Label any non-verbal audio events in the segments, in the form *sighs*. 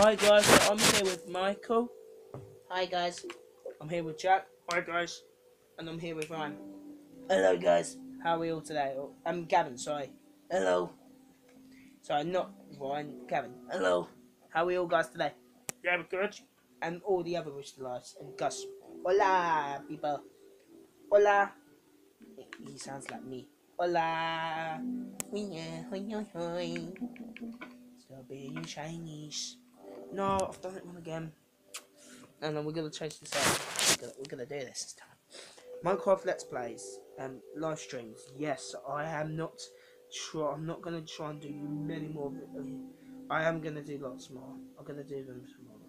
Hi guys, I'm here with Michael. Hi guys. I'm here with Jack. Hi guys. And I'm here with Ryan. Hello guys. How are we all today? Oh, I'm Gavin, sorry. Hello. Sorry, not Ryan, Gavin. Hello. How are we all guys today? Yeah, we're good. And all the other Wish Lives and Gus. Hola people. Hola. He sounds like me. Hola. Still being Chinese. No, I've done it wrong again. And then we're gonna change this up. We're gonna, we're gonna do this this time. Minecraft Let's Plays, um, live streams. Yes, I am not try. I'm not gonna try and do many more. I am gonna do lots more. I'm gonna do them tomorrow.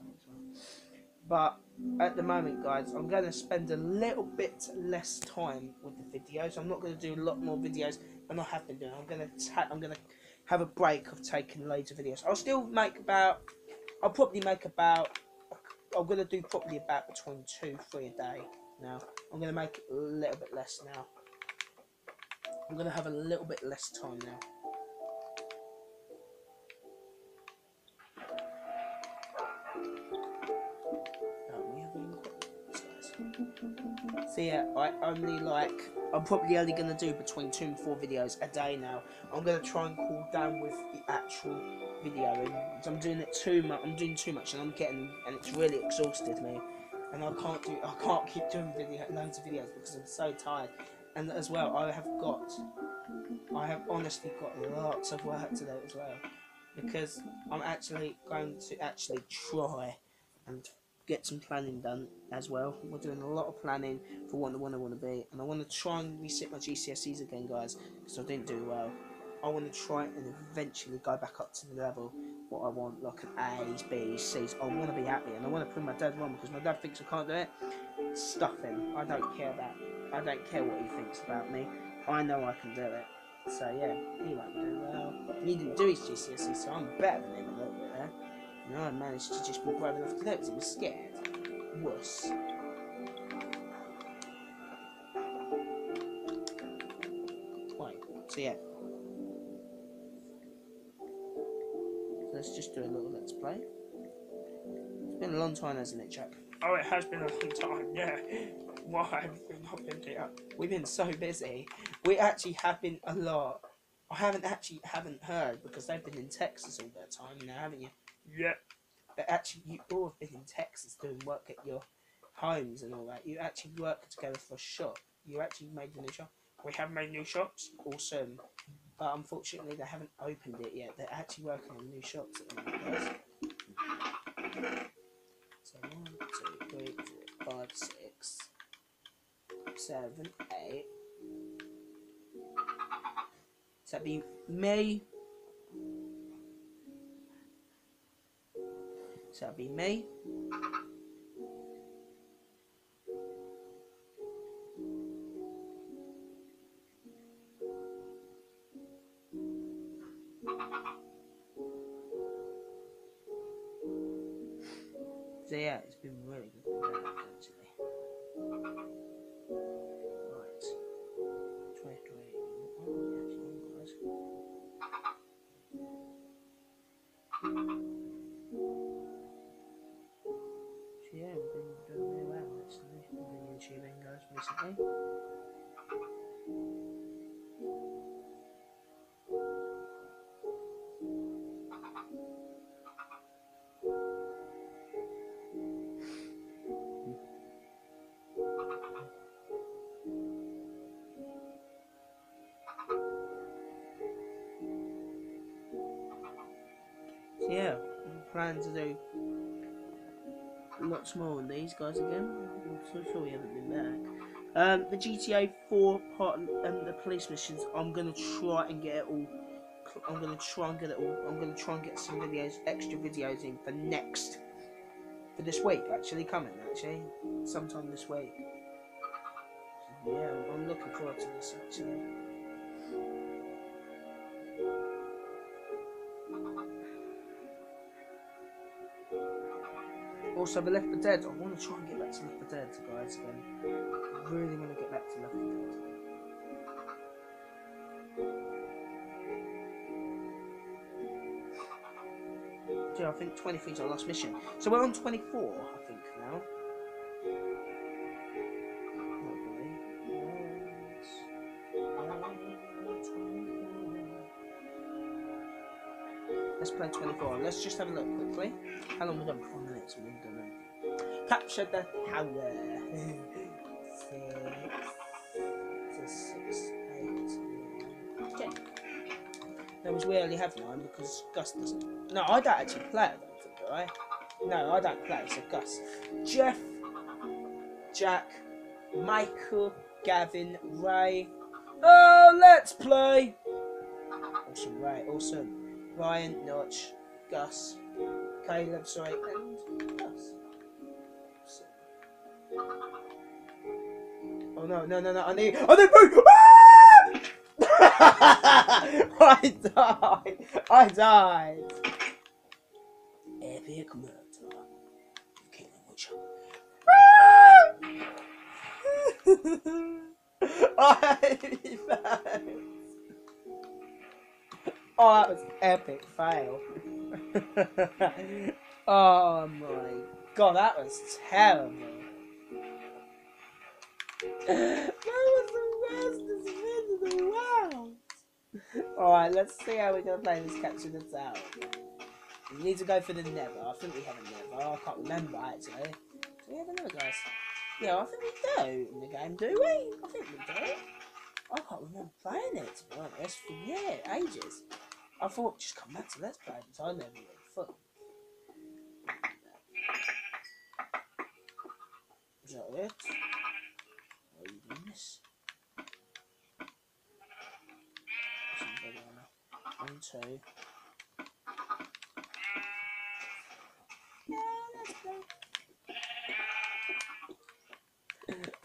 But at the moment, guys, I'm gonna spend a little bit less time with the videos. I'm not gonna do a lot more videos than I have been doing. I'm gonna ta- I'm gonna have a break of taking loads of videos. I'll still make about. I'll probably make about. I'm gonna do probably about between two, three a day now. I'm gonna make a little bit less now. I'm gonna have a little bit less time now. So yeah, I only like I'm probably only gonna do between two and four videos a day now. I'm gonna try and cool down with the actual videoing. 'cause I'm doing it too much. I'm doing too much, and I'm getting and it's really exhausted me. And I can't do I can't keep doing video loads of videos because I'm so tired. And as well, I have got I have honestly got lots of work to do as well because I'm actually going to actually try and get some planning done as well. We're doing a lot of planning for what the one I want to be, and I want to try and reset my GCSEs again, guys, because I didn't do well. I want to try and eventually go back up to the level what I want, like an A's, B's, C's. I want to be happy, and I want to prove my dad wrong because my dad thinks I can't do it. Stuff him. I don't care about. I don't care what he thinks about me. I know I can do it. So yeah, he won't do well. He didn't do his GCSE, so I'm better than him a little bit. And I managed to just be brave enough to do it because he was scared. Wuss. Right, so yeah. Let's just do a little let's play. It's been a long time, hasn't it, Jack? Oh, it has been a long time, *laughs* yeah. Why have we not been here? We've been so busy. We actually have been a lot. I haven't actually haven't heard because they've been in Texas all their time now, haven't you? Yeah. But actually, you all have been in Texas doing work at your homes and all that. You actually work together for a shop. You actually made a new shop. We have made new shops. Awesome. But unfortunately, they haven't opened it yet. They're actually working on new shops at the moment, guys. So one, two, three, four, five, six, seven, eight. So that'd be me. That'd be me. So yeah, it's been So yeah, we plan to do lots more on these guys again. I'm so sorry we haven't been back. Um, the GTA 4 part and the police missions, I'm gonna try and get it all. I'm gonna try and get it all. I'm gonna try and get some videos, extra videos in for next, for this week. Actually, coming actually, sometime this week. Yeah, I'm looking forward to this actually. Also, the Left 4 Dead. I want to try and get back to Left 4 Dead, guys. Again, really want to get back to Left 4 Dead. 22, I think 23 is our last mission. So we're on 24, I think, now. Let's play 24. Let's just have a look quickly. How long we done? Four minutes. It. Capture the tower. *laughs* No, which we only have nine because Gus doesn't. No, I don't actually play. Think, do No, I don't play. So Gus, Jeff, Jack, Michael, Gavin, Ray. Oh, let's play. Awesome, Ray. Awesome. Ryan, Notch, Gus, Caleb, sorry, and no, no, no, no! I need, I need food. Ah! *laughs* I died. I died. Epic murder. Killing Witcher. *laughs* I died. Oh, that was epic fail. *laughs* oh my god, that was terrible. That was the in the world. Alright, let's see how we're gonna play this capture the tower. We need to go for the Nether. I think we have a Nether. I can't remember actually. Do we have a Nether, guys? Yeah, I think we do in the game, do we? I think we do. I can't remember playing it to be honest for yeah, ages. I thought just come back to let's play because I never really thought. Is that it? Yeah, let's.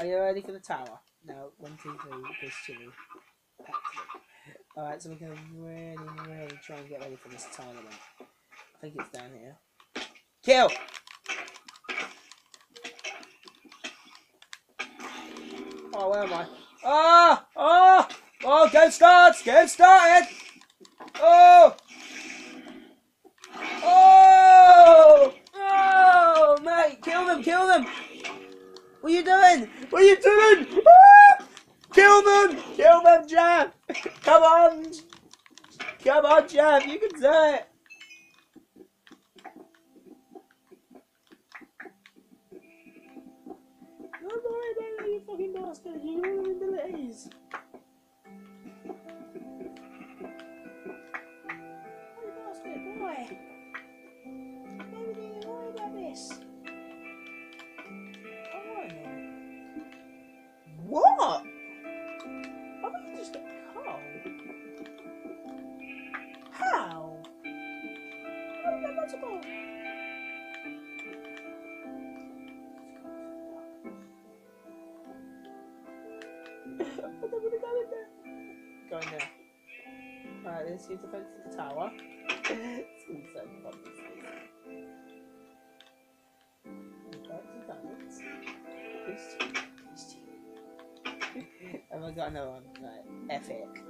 Are you ready for the tower? No, one, two, three, this chili. Alright, so we're gonna really, really try and get ready for this tournament. I think it's down here. Kill! Oh, where am I? Ah! Oh! Oh, game starts! Game started! Oh! Oh! Oh! Mate, kill them! Kill them! What are you doing? What are you doing? Ah! Kill them! Kill them, Jeff! *laughs* Come on! Come on, Jeff! You can do it! What? How about you just cold? How? How is *laughs* that possible? I'm gonna go in there. Go in there. Alright, let's use the fence of the tower. *laughs* it's. I got another one? Right, epic.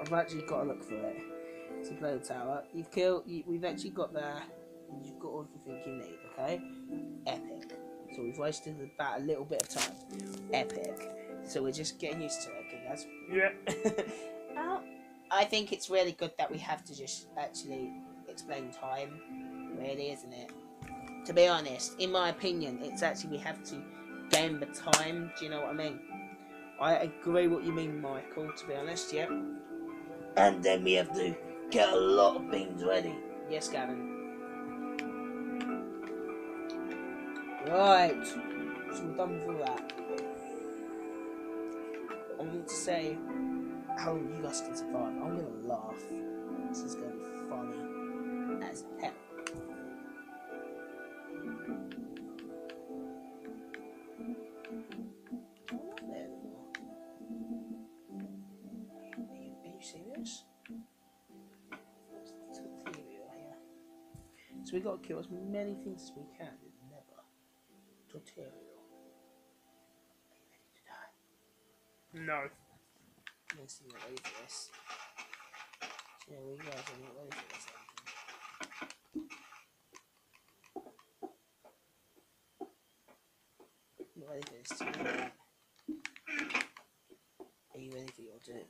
I've actually got to look for it. To play the tower. You've killed. You, we've actually got the. You've got everything you need. Okay. Epic. So we've wasted about a little bit of time. Epic. So we're just getting used to it. Okay, guys. Yeah. *laughs* Uh, I think it's really good that we have to just actually explain time. Really, isn't it? To be honest, in my opinion, it's actually we have to gain the time. Do you know what I mean? I agree what you mean, Michael. To be honest, yeah. And then we have to get a lot of things ready. Yes, Gavin. Right. So we're done with all that. I want to say how you guys can survive. I'm gonna laugh. This is gonna be funny as hell. there as many things as we can never to tell you. Are you ready to die? No. Let's see, are for this. We guys are not ready for this. Ready for this. Are you ready for your doom?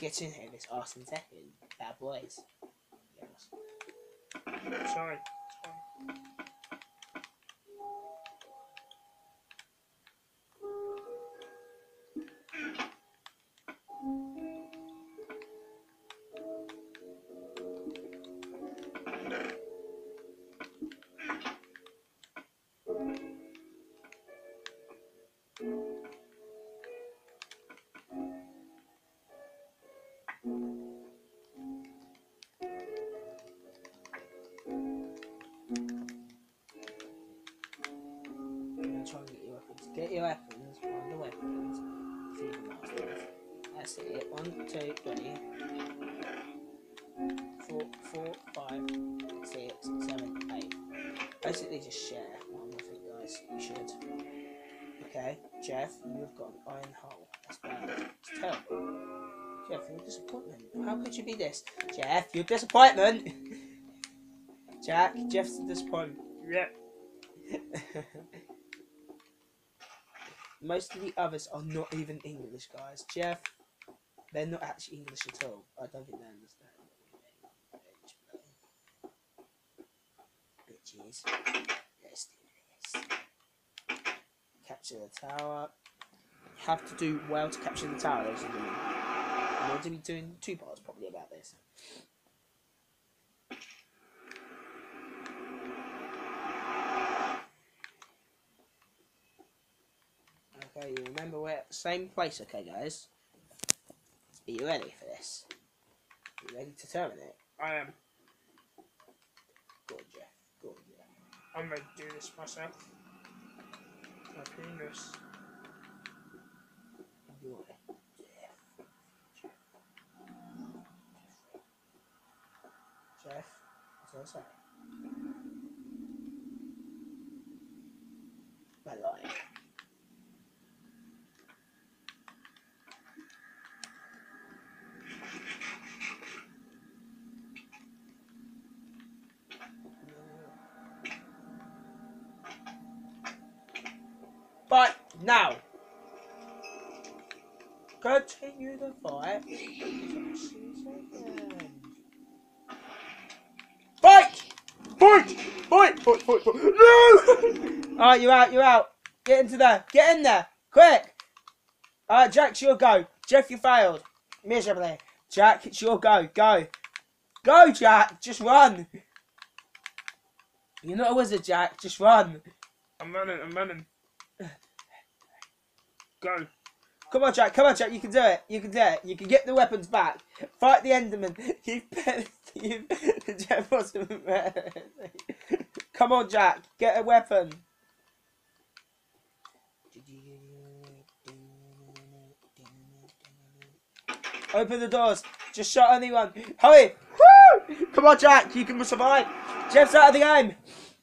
Get in here, this awesome second. Bad boys. Sorry. Get your weapons. Find the weapons. Feed the masters. That's it. One, two, three. Four, four, five, six, seven, eight. Basically, just share one. Think, guys, you should. Okay, Jeff, you've got an iron hole. That's bad. It's terrible. Jeff, you're a disappointment. How could you be this? Jeff, you're a disappointment. *laughs* Jack, Jeff's a disappointment. Yeah. *laughs* Most of the others are not even English, guys. Jeff, they're not actually English at all. I don't think they understand. Bitches. Let's do this. Capture the tower. You Have to do well to capture the tower, ladies and gentlemen. I'm going to be doing two parts probably about this. Okay, you remember we're at the same place, okay, guys? Are you ready for this? Are you ready to terminate? I am. Good, Jeff. Good, Jeff. I'm gonna do this myself. My penis. Enjoy. Jeff. Jeff. What's say? My life. But now, continue the fight. Fight! Fight! Fight! Fight! Fight! Fight! No! Alright, you're out. You're out. Get into there. Get in there. Quick. Alright, Jack, it's your go. Jeff, you failed miserably. Jack, it's your go. Go. Go, Jack. Just run. You're not a wizard, Jack. Just run. I'm running, I'm running. Go. Come on, Jack. Come on, Jack. You can do it. You can do it. You can get the weapons back. Fight the Enderman. *laughs* You've you Jeff wasn't. Come on, Jack. Get a weapon. Open the doors. Just shot anyone. Hurry. Woo! Come on, Jack. You can survive. Jeff's out of the game.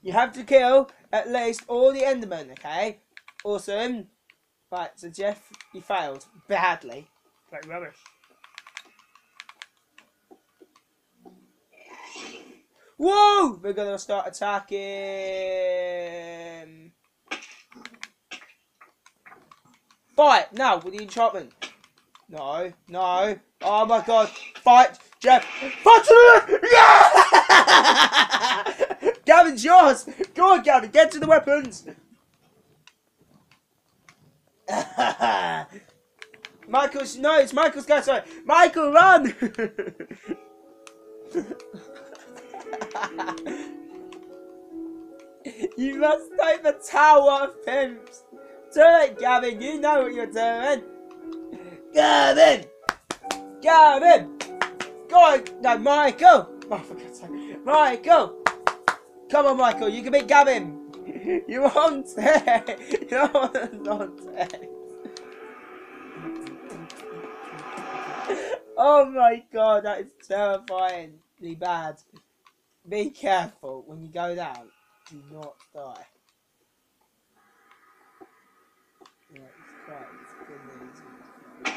You have to kill at least all the Endermen, okay? Awesome. Right, so Jeff, you failed badly. Like rubbish. Whoa! We're gonna start attacking. Fight now with the enchantment. No, no. Oh my god. Fight, Jeff. Fight to the Yeah! *laughs* Gavin's yours. Go on, Gavin. Get to the weapons. *laughs* Michael's no, it's Michael's go. Sorry, Michael, run! *laughs* you must take the tower of pimps. Do it, Gavin. You know what you're doing. Gavin, Gavin, go on. No, Michael. Oh, for God's sake, Michael. Come on, Michael. You can beat Gavin. *laughs* You're on text. *laughs* You're on text. *laughs* Oh my god, that is terrifyingly bad. Be careful when you go down. Do not die. *gasps*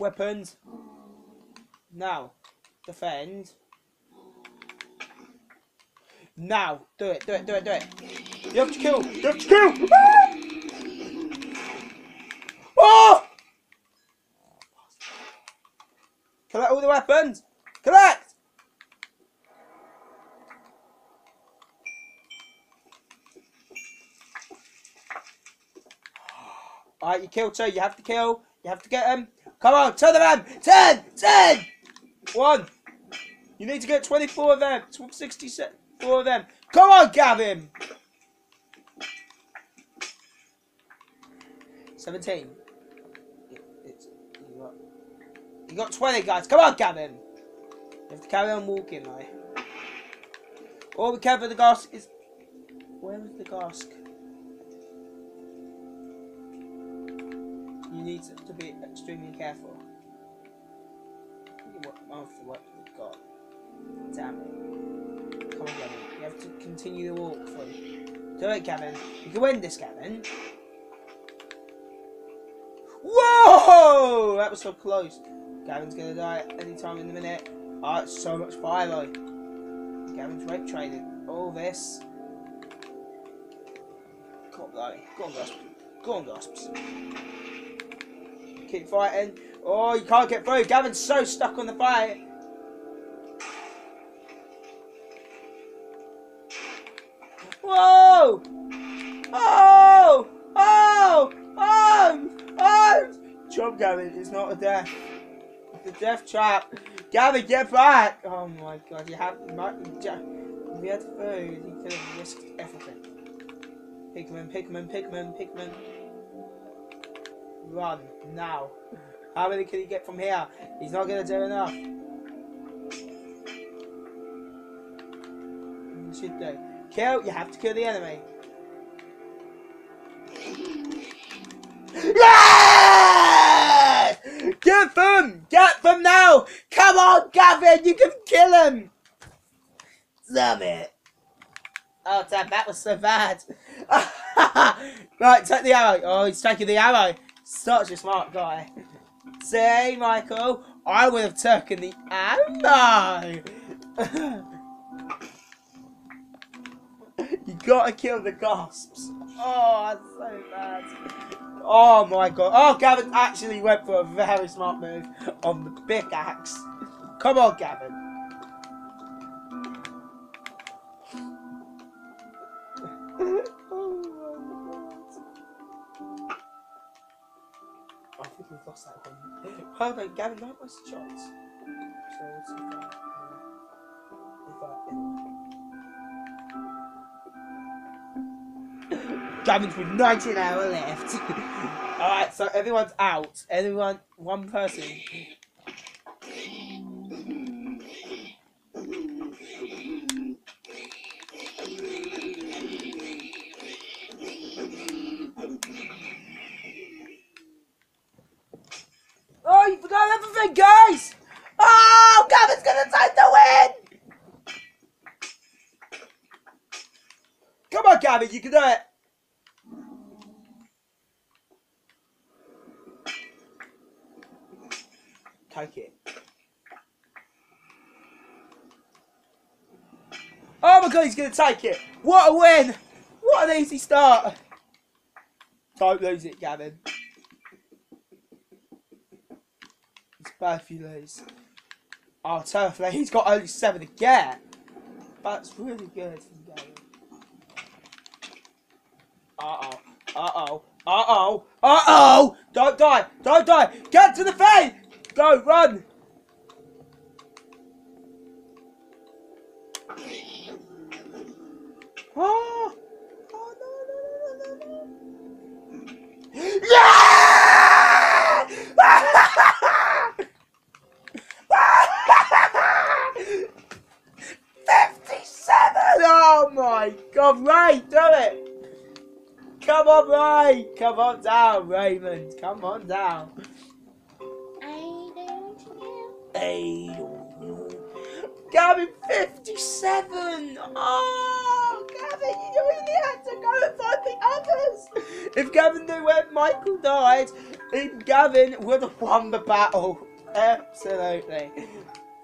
Weapons. Now. Defend. Now, do it, do it, do it, do it. You have to kill. You have to kill. Ah! Oh! Collect all the weapons. Collect. Alright, you kill two. You have to kill. You have to get them. Come on, turn them on. Ten, ten. One. You need to get 24 of them. 64 of them. Come on, Gavin. 17. It- you, got, you got 20, guys. Come on, Gavin. You have to carry on walking, though. we care for the Ghast is... Where is the Ghast? You need to be extremely careful. At what we've got. Damn it. Come on, Gavin. You have to continue the walk through. Do it, Gavin. You can win this, Gavin. Whoa! That was so close. Gavin's gonna die any time in a minute. Oh, it's so much fire though. Gavin's rape training. All this. Go on, though. Go on, Gasps. Go on, Gasps. Keep fighting. Oh, you can't get through. Gavin's so stuck on the fire. Whoa! Oh! Oh! Oh! Oh! Jump, Gavin. It's not a death. It's a death trap. Gavin, get back! Oh my god, you have. If you had food, you could have risked everything. Pigman, Pigman, Pigman, Pigman. Run, now. How many can he get from here? He's not gonna do enough. You should do. Kill, you have to kill the enemy. Yes! Get them! Get them now! Come on, Gavin! You can kill him! Damn it. Oh, damn, that was so bad. *laughs* right, take the arrow. Oh, he's taking the arrow. Such a smart guy. See, Michael, I would have taken the arrow. you gotta kill the ghasts. Oh, that's so bad. Oh my god. Oh, Gavin actually went for a very smart move on the big axe. Come on, Gavin. We've lost that one. On, Gavin, That was shots. So let's see if I, if I, Gavin's with 19 hour left. *laughs* Alright, so everyone's out. Everyone, one person. Oh, you forgot everything, guys! Oh, Gavin's gonna take the win! Come on, Gavin, you can do it! Take it. Oh my god, he's gonna take it! What a win! What an easy start! Don't lose it, Gavin. It's bad if you lose. Oh, Turfley, he's got only seven to get. That's really good from Gavin. Uh oh. Uh oh. Uh oh. Uh oh! Don't die! Don't die! Get to the fade! Go, run! Oh! Oh no no no no no! *laughs* Yeah! Fifty-seven! Oh my God! Ray, do it! Come on, Ray! Come on down, Raymond. Come on down. I don't know. I don't know. Gavin, 57! Oh, You really had to go and find the others! If Gavin knew where Michael died, then Gavin would have won the battle. Absolutely.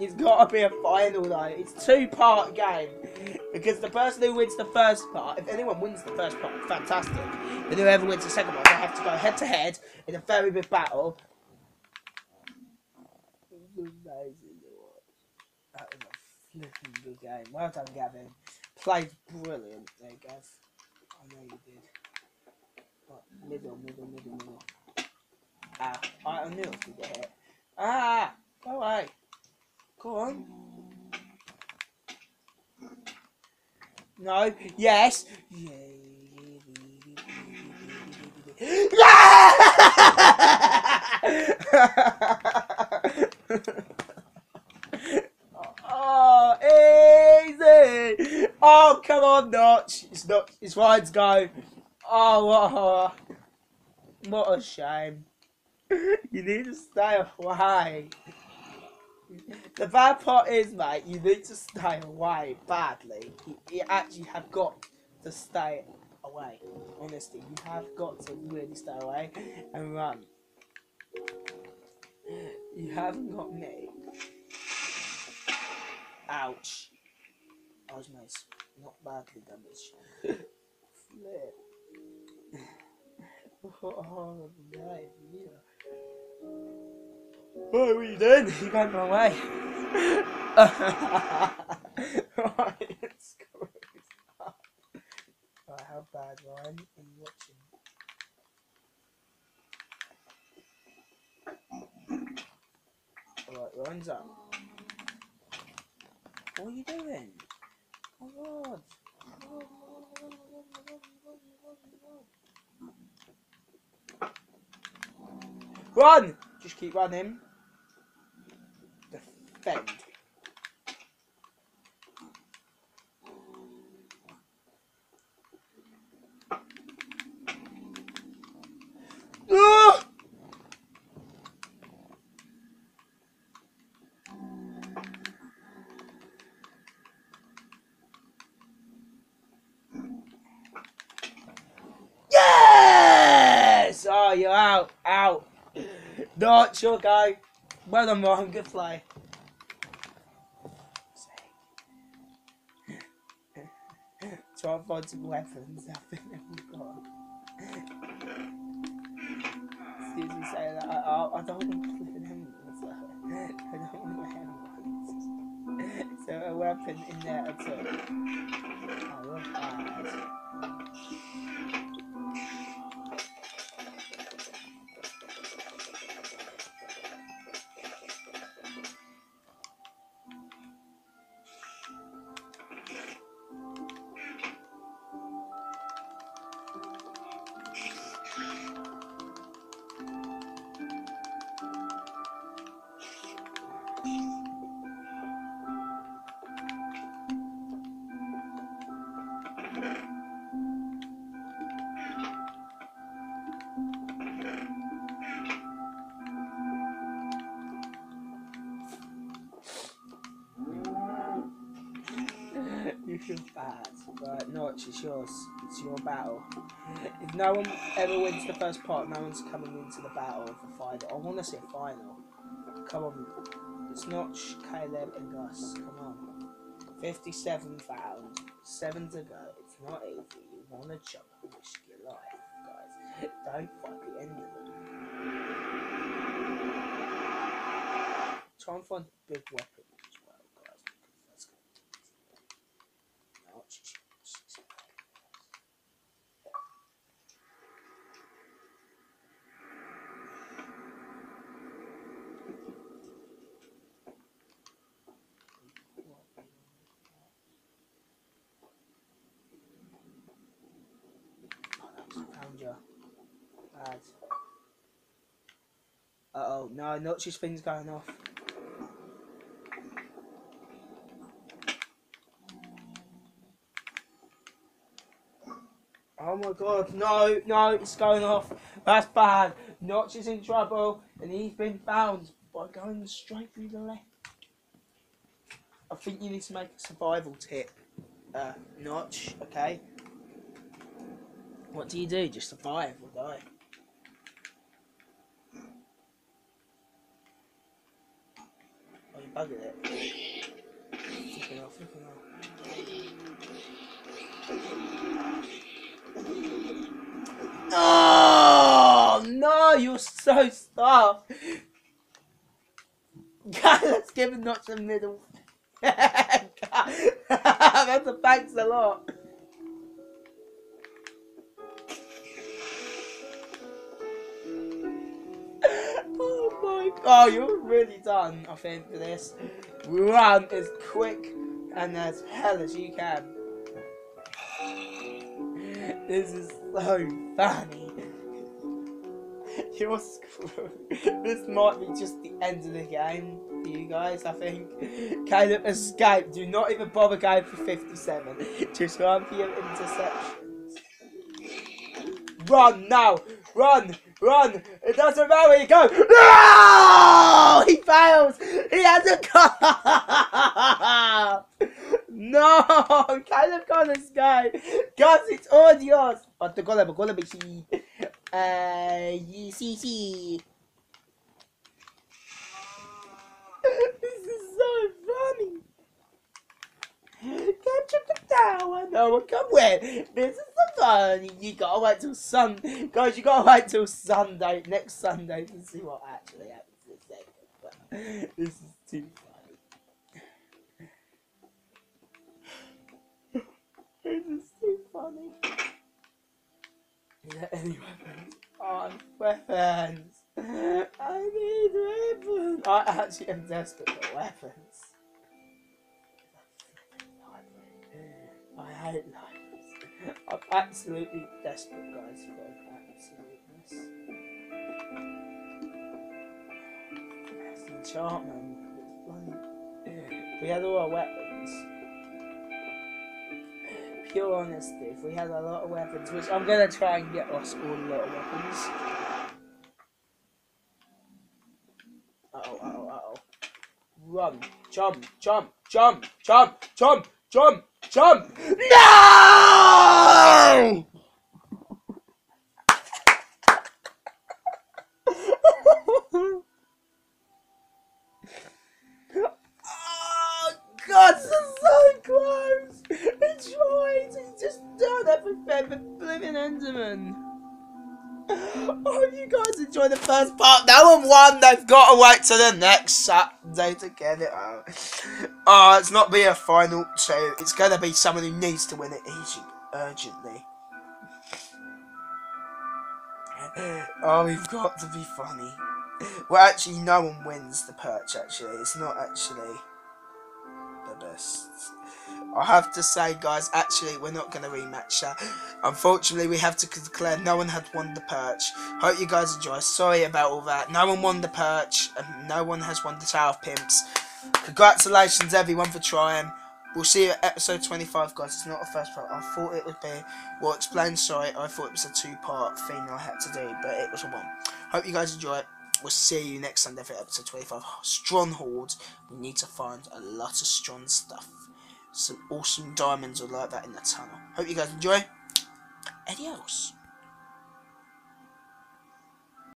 It's got to be a final though. It's two part game because the person who wins the first part, if anyone wins the first part, fantastic. But whoever wins the second part, they have to go head to head in a very big battle. Amazing. That was a flipping good game. Well done, Gavin. Played brilliant there, Gav. I know you did. Right, middle, middle, middle, middle. Ah, I knew was hit. Ah, go away. Go on. No. Yes. oh, *laughs* Oh, on, Notch. It's not. It's Ryan's go. Oh, what a, what a shame. *laughs* You need to stay away. The bad part is, mate, you need to stay away badly. You, you actually have got to stay away. Honestly, you have got to really stay away and run. You haven't got me. Ouch. I was nice. Not badly damaged. Flip. *laughs* oh, no, yeah. What are you doing? You going my way. *laughs* right, how bad, Ryan? Are you watching? Alright, Ryan's up. What are you doing? Run! Just keep running. Defend. Ah! Yes! Oh, you're out, out. Not your guy. Well done, Ryan. Good play. Try and find some weapons. I think we've got. Excuse me saying that. I, I, I don't want to an ambulance. I don't want. *laughs* So a weapon in there at all. Oh, you're bad. Right, Notch, it's yours. It's your battle. If no one ever wins the first part, no one's coming into the battle of the final. I want to see a final. Come on. It's Notch, Caleb, and Gus. Come on. 57 found. Seven to go. It's not easy. You want to jump and risk your life, guys. Don't fight the end of it. Try and find big weapons as well, guys, because that's going to be easy. Notch is yours. Found you. Bad. Uh oh, no, Notch's thing's going off. Oh my god, no, no, it's going off. That's bad. Notch is in trouble and he's been found by going straight through the left. I think you need to make a survival tip, uh, Notch, okay? What do you do? Just survive or die? It. Flipping off, flipping off. Oh no, you're so stuffed. *laughs* God, let's give him not the middle. *laughs* *laughs* That's a thanks a lot. Oh you're really done, I think, for this. Run as quick and as hell as you can. *sighs* This is so funny. *laughs* You're screwed. This might be just the end of the game for you guys, I think. Caleb, escape. Do not even bother going for 57. *laughs* Just run for your interceptions. Run now! Run! Run! It doesn't matter where you go! No! He fails! He has a car! No! Caleb can't escape! Guys, it's all yours! But the golem, golem, he. Uh, you see, see. This is so funny! Capture the tower! No one come with! This is the fun! You gotta wait till sun. Guys, you gotta wait till Sunday, next Sunday, to see what actually happens this segment. This is too funny. this is too funny. Is there any weapons? Oh, weapons! I need weapons! I actually am desperate for weapons. I hate libraries. I'm absolutely desperate, guys, for an enchantment. It's. We had all our weapons. Pure honesty, if we had a lot of weapons, which I'm gonna try and get us all a lot of weapons. Uh oh, uh oh, uh oh. Run, jump, jump, jump, jump, jump, jump, jump. No! They've got to wait till the next Saturday to get it out. Oh, it's not be a final two. It's going to be someone who needs to win it urgently. Oh, we've got to be funny. Well, actually, no one wins the perch, actually. It's not actually I have to say, guys, actually, we're not going to rematch that. Unfortunately, we have to declare no one had won the perch. Hope you guys enjoy. Sorry about all that. No one won the perch, and no one has won the Tower of Pimps. Congratulations, everyone, for trying. We'll see you at episode 25, guys. It's not a first part. I thought it would be. Well, explain, sorry. I thought it was a two part thing I had to do, but it was a one. Hope you guys enjoy it. We'll see you next Sunday for episode 25. Stronghold. We need to find a lot of strong stuff. Some awesome diamonds or like that in the tunnel. Hope you guys enjoy. Adios.